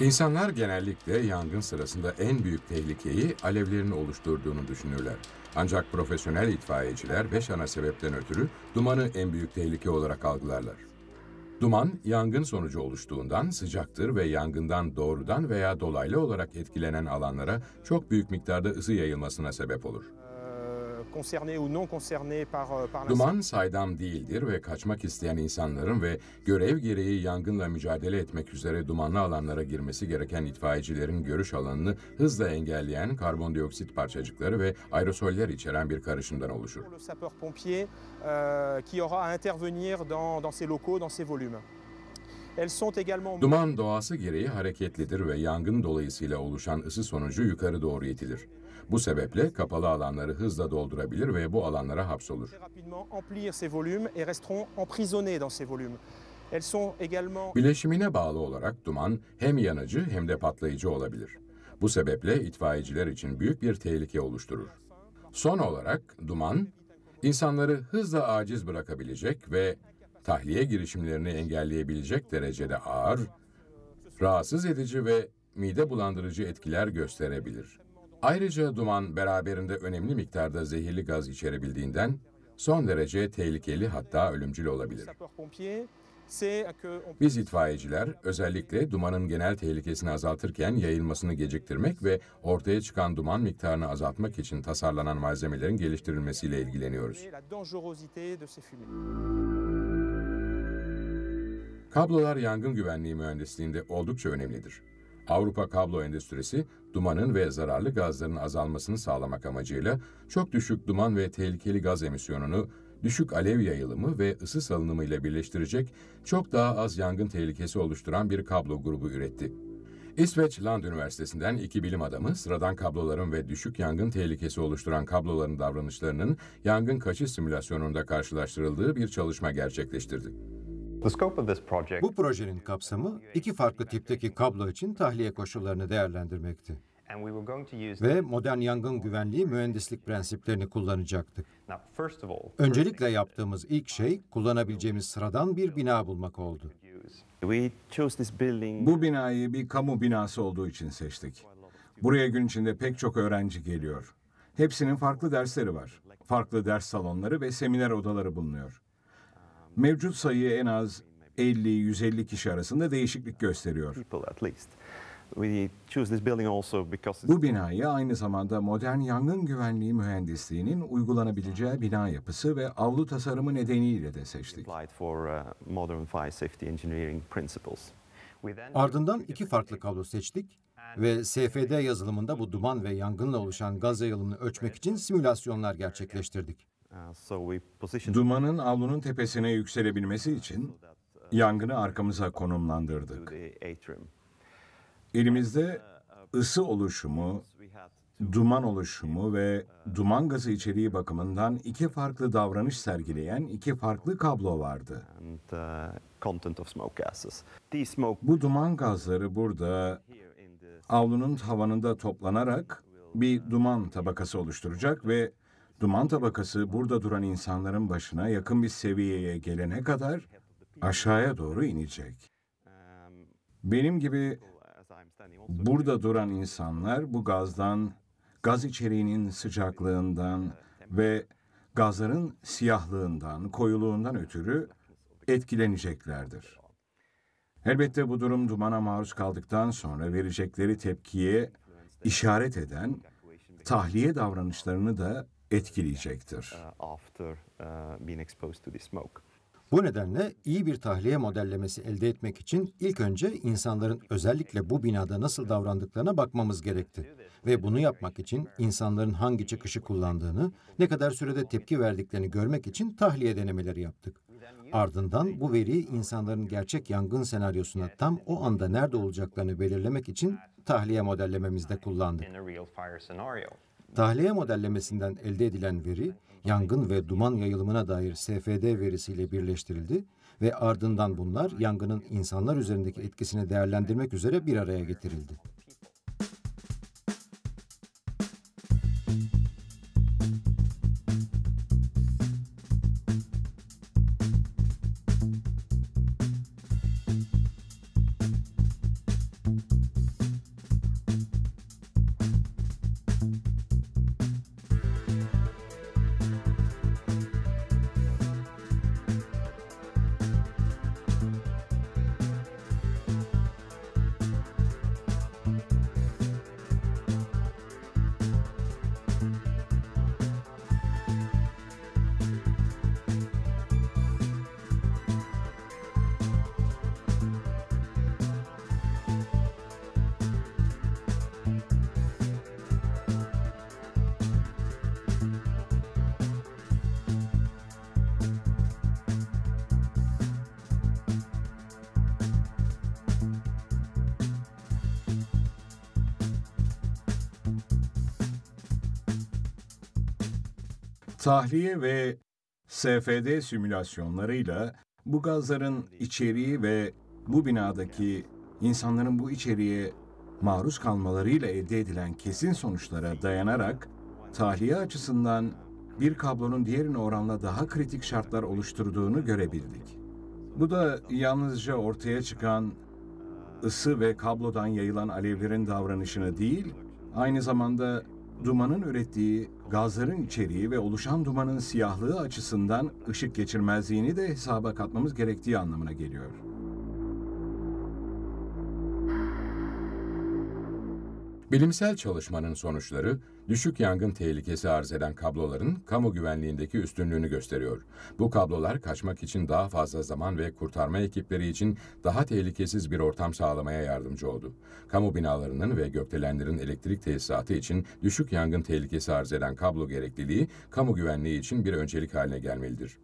Euh, İnsanlar genellikle yangın sırasında en büyük tehlikeyi alevlerin oluşturduğunu düşünürler. Ancak profesyonel itfaiyeciler beş ana sebepten ötürü dumanı en büyük tehlike olarak algılarlar. Duman, yangın sonucu oluştuğundan sıcaktır ve yangından doğrudan veya dolaylı olarak etkilenen alanlara çok büyük miktarda ısı yayılmasına sebep olur. Duman saydam değildir ve kaçmak isteyen insanların ve görev gereği yangınla mücadele etmek üzere dumanlı alanlara girmesi gereken itfaiyecilerin görüş alanını hızla engelleyen karbondioksit parçacıkları ve aerosoller içeren bir karışımdan oluşur. Duman doğası gereği hareketlidir ve yangın dolayısıyla oluşan ısı sonucu yukarı doğru itilir. Bu sebeple kapalı alanları hızla doldurabilir ve bu alanlara hapsolur. Bileşimine bağlı olarak duman hem yanıcı hem de patlayıcı olabilir. Bu sebeple itfaiyeciler için büyük bir tehlike oluşturur. Son olarak duman, insanları hızla aciz bırakabilecek ve tahliye girişimlerini engelleyebilecek derecede ağır, rahatsız edici ve mide bulandırıcı etkiler gösterebilir. Ayrıca duman beraberinde önemli miktarda zehirli gaz içerebildiğinden son derece tehlikeli hatta ölümcül olabilir. Biz itfaiyeciler özellikle dumanın genel tehlikesini azaltırken yayılmasını geciktirmek ve ortaya çıkan duman miktarını azaltmak için tasarlanan malzemelerin geliştirilmesiyle ilgileniyoruz. Kablolar yangın güvenliği mühendisliğinde oldukça önemlidir. Avrupa kablo endüstrisi, dumanın ve zararlı gazların azalmasını sağlamak amacıyla çok düşük duman ve tehlikeli gaz emisyonunu düşük alev yayılımı ve ısı salınımı ile birleştirecek çok daha az yangın tehlikesi oluşturan bir kablo grubu üretti. İsveç Land Üniversitesi'nden iki bilim adamı sıradan kabloların ve düşük yangın tehlikesi oluşturan kabloların davranışlarının yangın kaçış simülasyonunda karşılaştırıldığı bir çalışma gerçekleştirdi. The scope of this project Bu projenin kapsamı iki farklı tipteki kablo için tahliye koşullarını değerlendirmekti. Ve modern yangın güvenliği mühendislik prensiplerini kullanacaktık. now first of all Öncelikle yaptığımız ilk şey kullanabileceğimiz sıradan bir bina bulmak oldu. use We chose this building Bu binayı bir kamu binası olduğu için seçtik. Buraya gün içinde pek çok öğrenci geliyor. Hepsinin farklı dersleri var. Farklı ders salonları ve seminer odaları bulunuyor. Mevcut sayı en az 50-150 kişi arasında değişiklik gösteriyor. Bu binayı aynı zamanda modern yangın güvenliği mühendisliğinin uygulanabileceği bina yapısı ve avlu tasarımı nedeniyle de seçtik. uh, Ardından iki farklı kablo seçtik ve SFD yazılımında bu duman ve yangınla oluşan gaz yayılımını ölçmek için simülasyonlar gerçekleştirdik. Uh, Dumanın avlunun tepesine yükselebilmesi için yangını arkamıza konumlandırdık. Elimizde ısı oluşumu, duman oluşumu ve duman gazı içeriği bakımından iki farklı davranış sergileyen iki farklı kablo vardı. uh, Bu duman gazları burada avlunun tavanında toplanarak bir duman tabakası oluşturacak ve duman tabakası burada duran insanların başına yakın bir seviyeye gelene kadar aşağıya doğru inecek. Benim gibi burada duran insanlar bu gazdan, gaz içeriğinin sıcaklığından ve gazların siyahlığından, koyuluğundan ötürü etkileneceklerdir. Elbette bu durum dumana maruz kaldıktan sonra verecekleri tepkiye işaret eden tahliye davranışlarını da etkileyecektir. uh, after uh, being exposed to the smoke. Bu nedenle iyi bir tahliye modellemesi elde etmek için ilk önce insanların özellikle bu binada nasıl davrandıklarına bakmamız gerekti. Ve bunu yapmak için insanların hangi çıkışı kullandığını, ne kadar sürede tepki verdiklerini görmek için tahliye denemeleri yaptık. Ardından bu veriyi insanların gerçek yangın senaryosuna tam o anda nerede olacaklarını belirlemek için tahliye modellememizde kullandık. Tahliye modellemesinden elde edilen veri, yangın ve duman yayılımına dair SFD verisiyle birleştirildi ve ardından bunlar yangının insanlar üzerindeki etkisini değerlendirmek üzere bir araya getirildi. Tahliye ve SFD simülasyonlarıyla bu gazların içeriği ve bu binadaki insanların bu içeriğe maruz kalmalarıyla elde edilen kesin sonuçlara dayanarak tahliye açısından bir kablonun diğerine oranla daha kritik şartlar oluşturduğunu görebildik. Bu da yalnızca ortaya çıkan ısı ve kablodan yayılan alevlerin davranışını değil, aynı zamanda dumanın ürettiği gazların içeriği ve oluşan dumanın siyahlığı açısından ışık geçirmezliğini de hesaba katmamız gerektiği anlamına geliyor. Bilimsel çalışmanın sonuçları, düşük yangın tehlikesi arz eden kabloların kamu güvenliğindeki üstünlüğünü gösteriyor. Bu kablolar kaçmak için daha fazla zaman ve kurtarma ekipleri için daha tehlikesiz bir ortam sağlamaya yardımcı oldu. Kamu binalarının ve gökdelenlerin elektrik tesisatı için düşük yangın tehlikesi arz eden kablo gerekliliği, kamu güvenliği için bir öncelik haline gelmelidir.